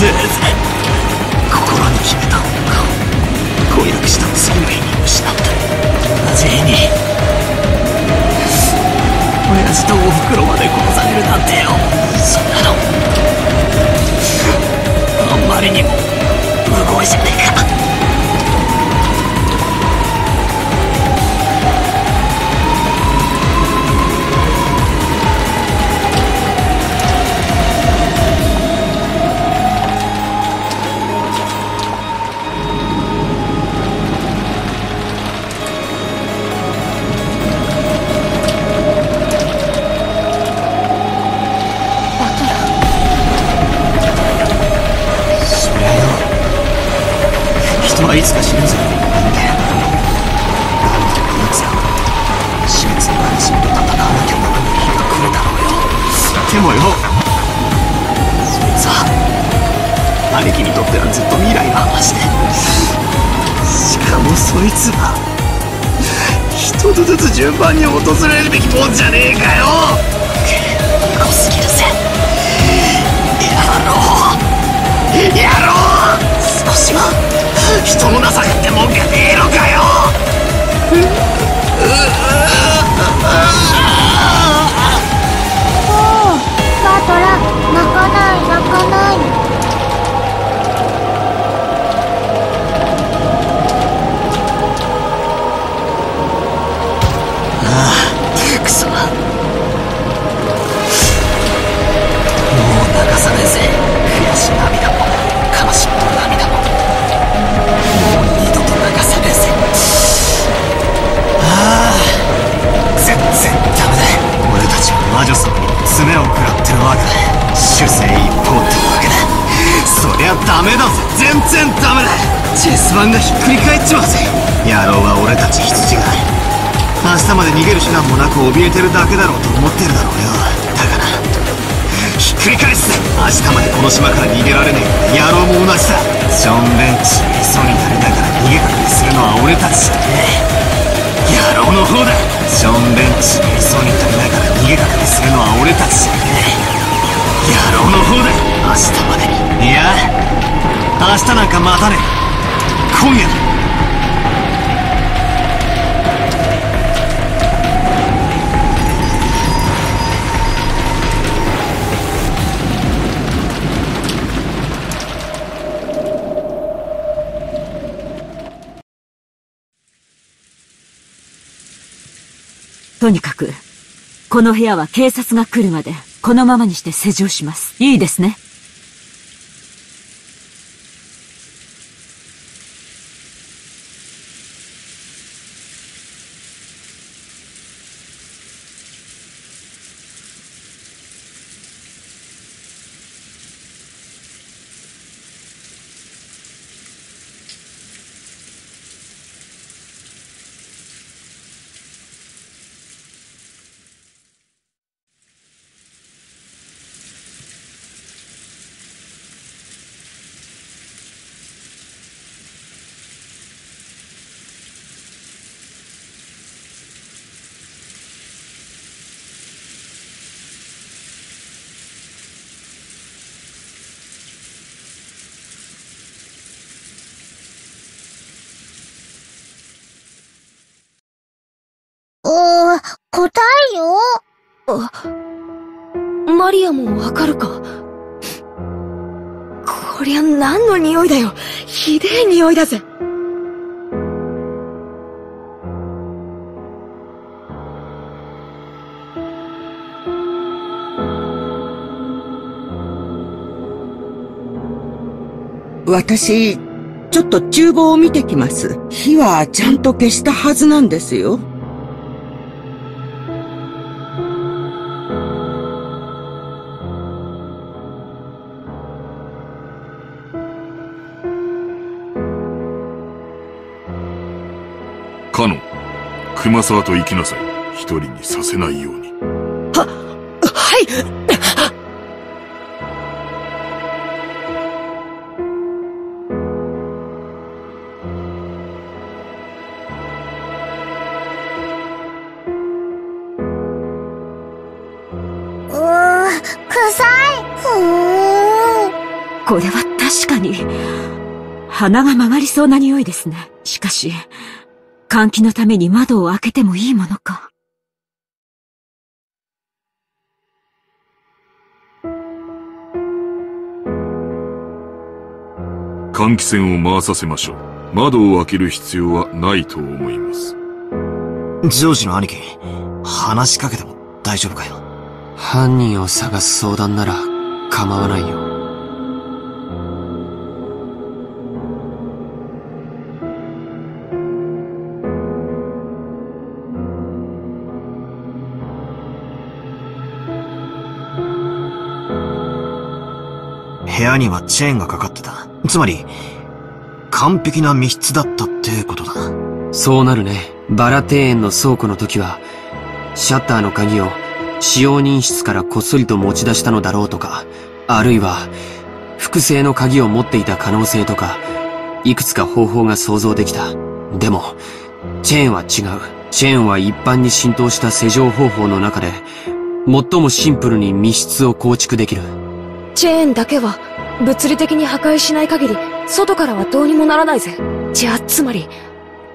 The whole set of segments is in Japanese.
心に決めた女を婚約した次の日に失った。同じ日に。親父とおふくろまで殺されるなんてよ。そんなの。あんまりにも無謀じゃねえか。いつか死ぬぜなんだよなんとかいつか死滅の悲しみと戦わなきゃならない日が来るだろうよでもよそいつは兄貴にとってはずっと未来の話でしかもそいつは一つずつ順番に訪れるべきもんじゃね。えかよ人の情け。ス盤がひっくり返っちまうぜ。野郎は俺たち羊が。明日まで逃げる手段もなく怯えてるだけだろうと思ってるだろうよ。だからひっくり返すぜ。明日までこの島から逃げられねえ。野郎も同じだ。しょんべんちいそうになりながら逃げ隠れするのは俺たちじゃねえ野郎の方だ。しょんべんちいそうになりながら逃げ隠れするのは俺たちじゃねえ野郎の方だ。明日までに。いや明日なんか待たねえ今夜とにかく、この部屋は警察が来るまで、このままにして施錠します。いいですね。おー、答えよマリアもわかるか？こりゃ何の匂いだよひでえ匂いだぜ私、ちょっと厨房を見てきます。火はちゃんと消したはずなんですよ。熊沢と行きなさい。一人にさせないように。はいうーん、臭い。ふーん。これは確かに、鼻が曲がりそうな匂いですね。しかし、換気のために窓を開けてもいいものか。換気扇を回させましょう。窓を開ける必要はないと思います。ジョージの兄貴、話しかけても大丈夫かよ。犯人を探す相談なら構わないよ。部屋にはチェーンがかかってた。つまり、完璧な密室だったってことだ。そうなるね。バラ庭園の倉庫の時は、シャッターの鍵を使用人室からこっそりと持ち出したのだろうとか、あるいは、複製の鍵を持っていた可能性とか、いくつか方法が想像できた。でも、チェーンは違う。チェーンは一般に浸透した施錠方法の中で、最もシンプルに密室を構築できる。チェーンだけは、物理的に破壊しない限り、外からはどうにもならないぜ。じゃあ、つまり、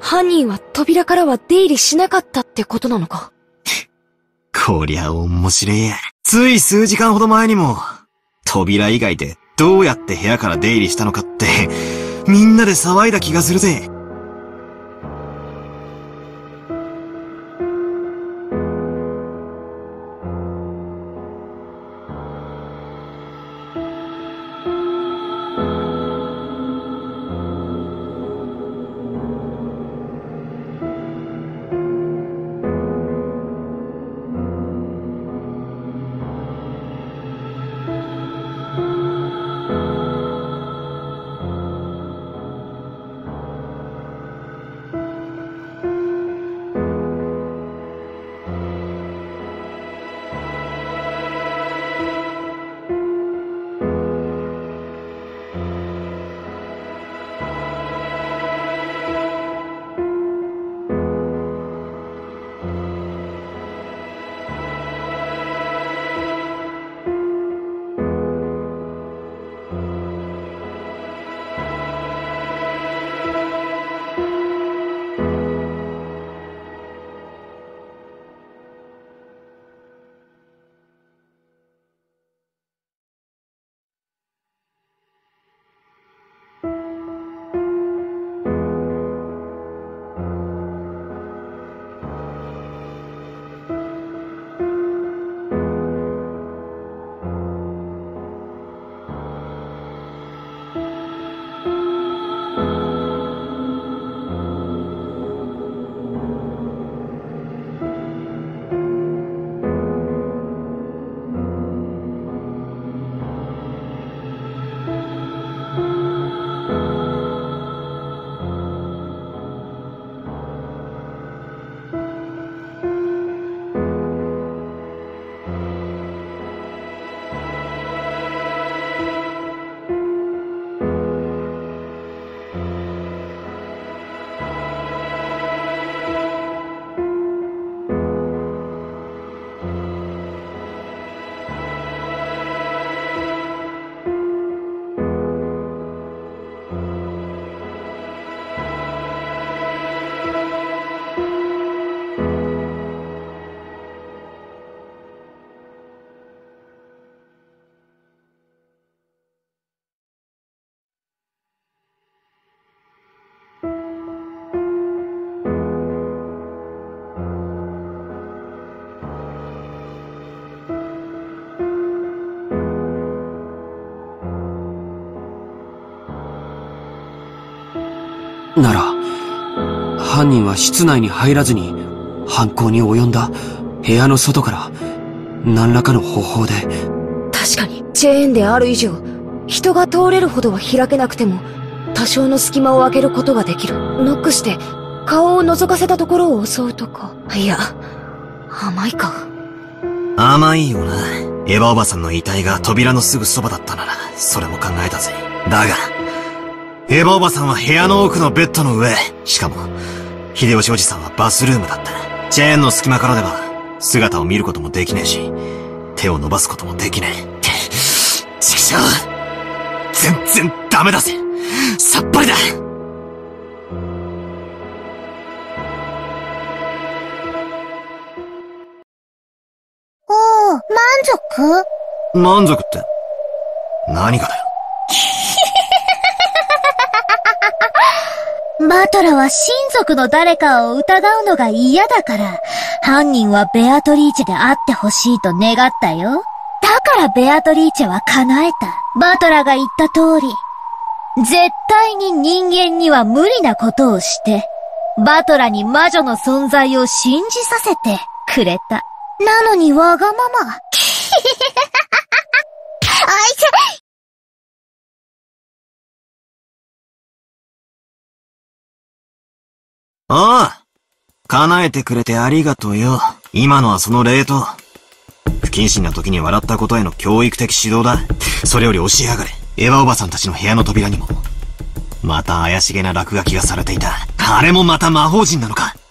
犯人は扉からは出入りしなかったってことなのか？こりゃ面白いや。つい数時間ほど前にも、扉以外でどうやって部屋から出入りしたのかって、みんなで騒いだ気がするぜ。犯人は室内に入らずに犯行に及んだ部屋の外から何らかの方法で確かに、チェーンである以上、人が通れるほどは開けなくても、多少の隙間を開けることができる。ノックして、顔を覗かせたところを襲うとか。いや、甘いか。甘いよな。エヴァおばさんの遺体が扉のすぐそばだったなら、それも考えたぜ。だが、エヴァおばさんは部屋の奥のベッドの上。しかも、秀吉おじさんはバスルームだった。チェーンの隙間からでは、姿を見ることもできねえし、手を伸ばすこともできねえ。ちくしょう全然ダメだぜ。さっぱりだ。おー、満足？満足って、何がだよ。バトラは親族の誰かを疑うのが嫌だから、犯人はベアトリーチェであってほしいと願ったよ。だからベアトリーチェは叶えた。バトラが言った通り、絶対に人間には無理なことをして、バトラに魔女の存在を信じさせてくれた。なのにわがまま。あいつああ。叶えてくれてありがとうよ。今のはその礼と。不謹慎な時に笑ったことへの教育的指導だ。それより教えやがれ。エヴァおばさんたちの部屋の扉にも。また怪しげな落書きがされていた。あれもまた魔法陣なのか。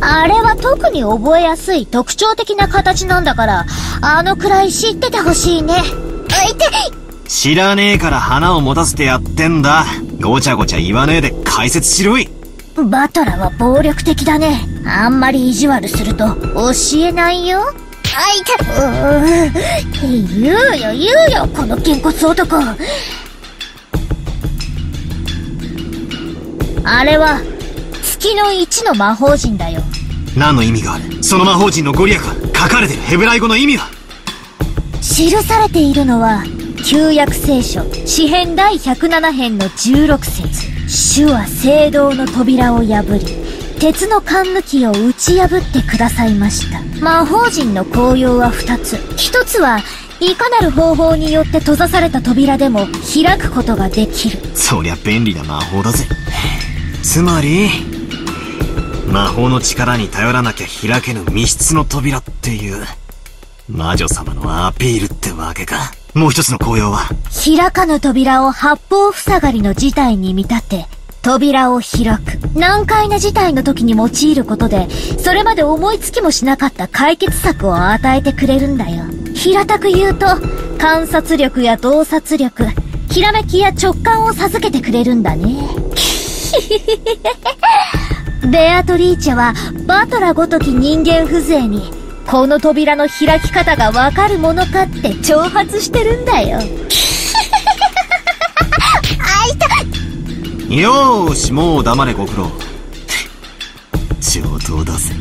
あれは特に覚えやすい特徴的な形なんだから、あのくらい知っててほしいね。あい知らねえから花を持たせてやってんだ。ごちゃごちゃ言わねえで解説しろい。バトラは暴力的だね。あんまり意地悪すると教えないよ。あいて、うー言うよ言うよ、このげんこつ男。あれは、月の一の魔法陣だよ。何の意味がある？その魔法陣のご利益は書かれてるヘブライ語の意味は？記されているのは、旧約聖書、詩編第107編の16節主は聖堂の扉を破り、鉄の缶抜きを打ち破ってくださいました。魔法陣の効用は2つ。1つは、いかなる方法によって閉ざされた扉でも開くことができる。そりゃ便利な魔法だぜ。つまり、魔法の力に頼らなきゃ開けぬ密室の扉っていう、魔女様のアピールってわけか。もう一つの効用は、開かぬ扉を八方塞がりの事態に見立て、扉を開く。難解な事態の時に用いることで、それまで思いつきもしなかった解決策を与えてくれるんだよ。平たく言うと、観察力や洞察力、ひらめきや直感を授けてくれるんだね。ベアトリーチェは、バトラごとき人間風情に、この扉の開き方がわかるものかって挑発してるんだよ。よーし、もう黙れご苦労。上等だぜ。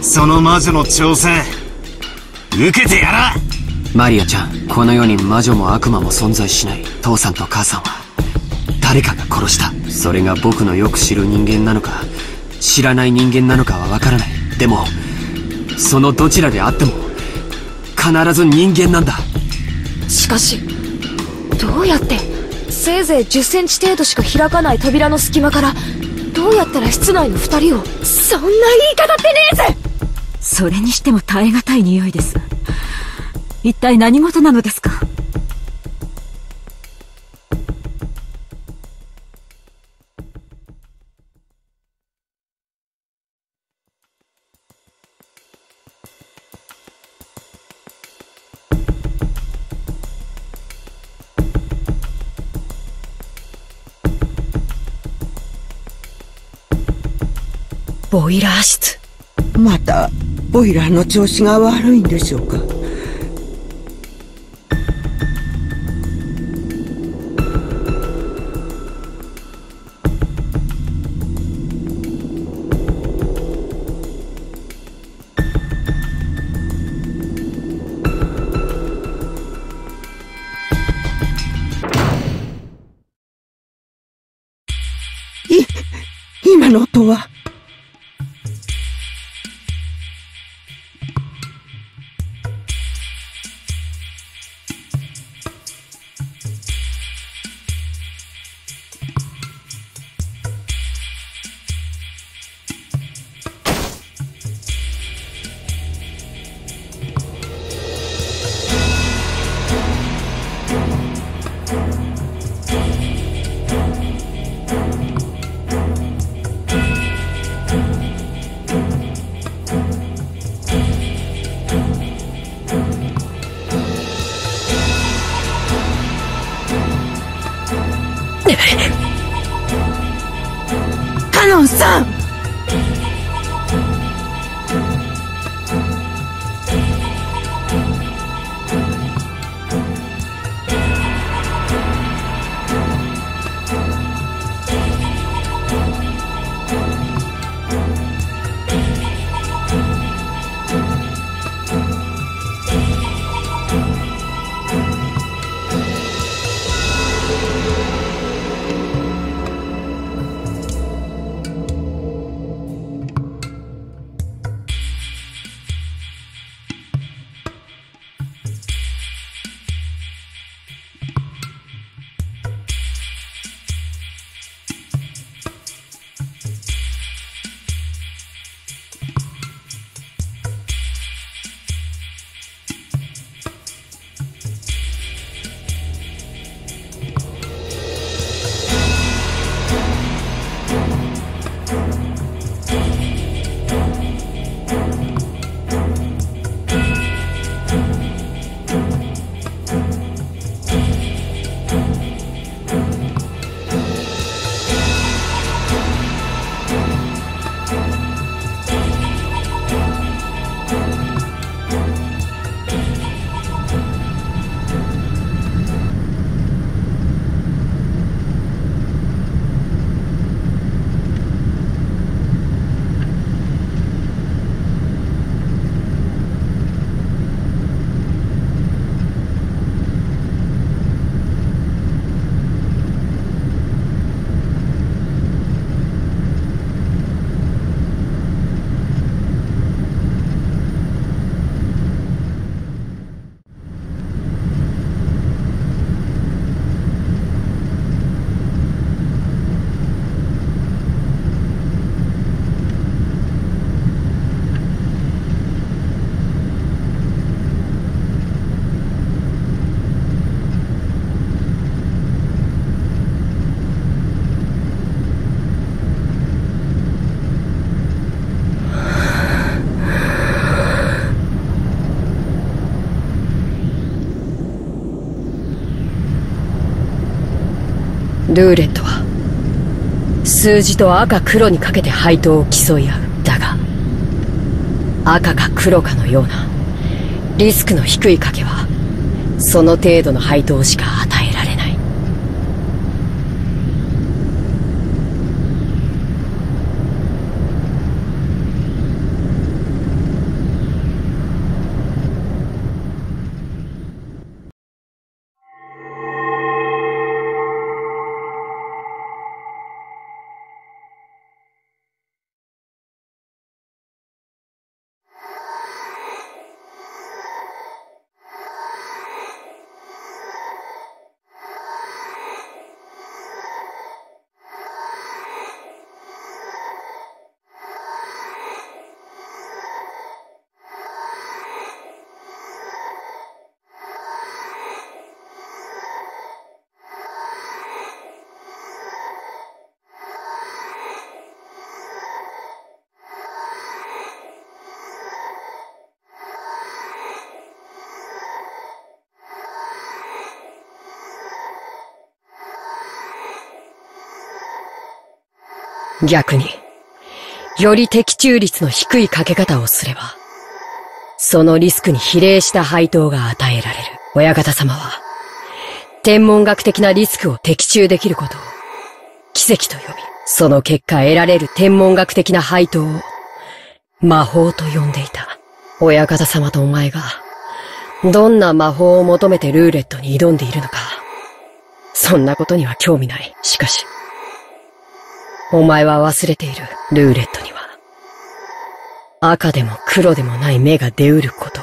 その魔女の挑戦、受けてやらマリアちゃん、この世に魔女も悪魔も存在しない。父さんと母さんは、誰かが殺した。それが僕のよく知る人間なのか、知らない人間なのかはわからない。でも、そのどちらであっても、必ず人間なんだ。しかし、どうやって、せいぜい10センチ程度しか開かない扉の隙間から、どうやったら室内の二人を、そんな言い方ってねえぜそれにしても耐え難い匂いです。一体何事なのですか？ボイラー室。また、ボイラーの調子が悪いんでしょうか。ノンルーレットは数字と赤黒にかけて配当を競い合う。だが赤か黒かのようなリスクの低い賭けはその程度の配当しか与え逆に、より的中率の低いかけ方をすれば、そのリスクに比例した配当が与えられる。親方様は、天文学的なリスクを的中できることを、奇跡と呼び、その結果得られる天文学的な配当を、魔法と呼んでいた。親方様とお前が、どんな魔法を求めてルーレットに挑んでいるのか、そんなことには興味ない。しかし、お前は忘れている、ルーレットには。赤でも黒でもない目が出うること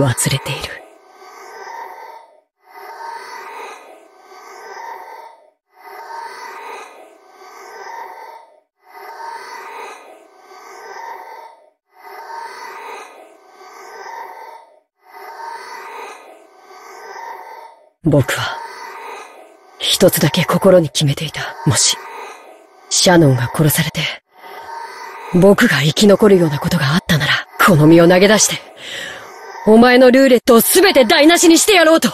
を、忘れている。僕は、一つだけ心に決めていた。もし、シャノンが殺されて、僕が生き残るようなことがあったなら、この身を投げ出して、お前のルーレットを全て台無しにしてやろうと。